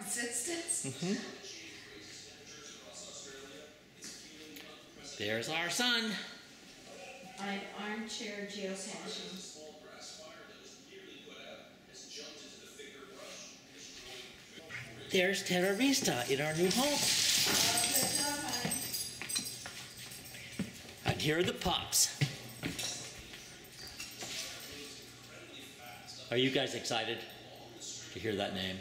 existence? Mm-hmm. There's our son. I'm armchair geocaching. There's Terrorista in our new home. And here are the pups. Are you guys excited to hear that name?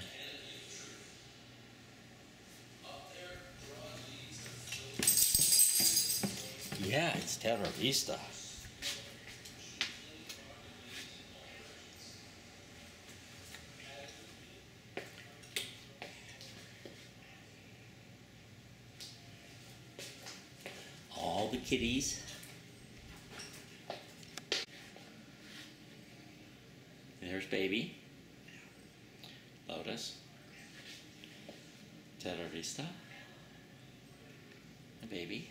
Yeah, it's Terra Vista. All the kitties. There's baby. Lotus. Terrorista. A baby.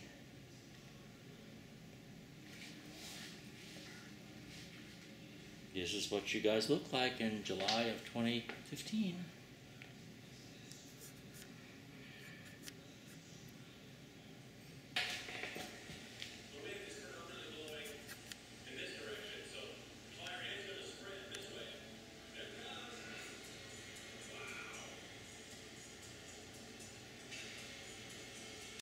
This is what you guys look like in July of 2015.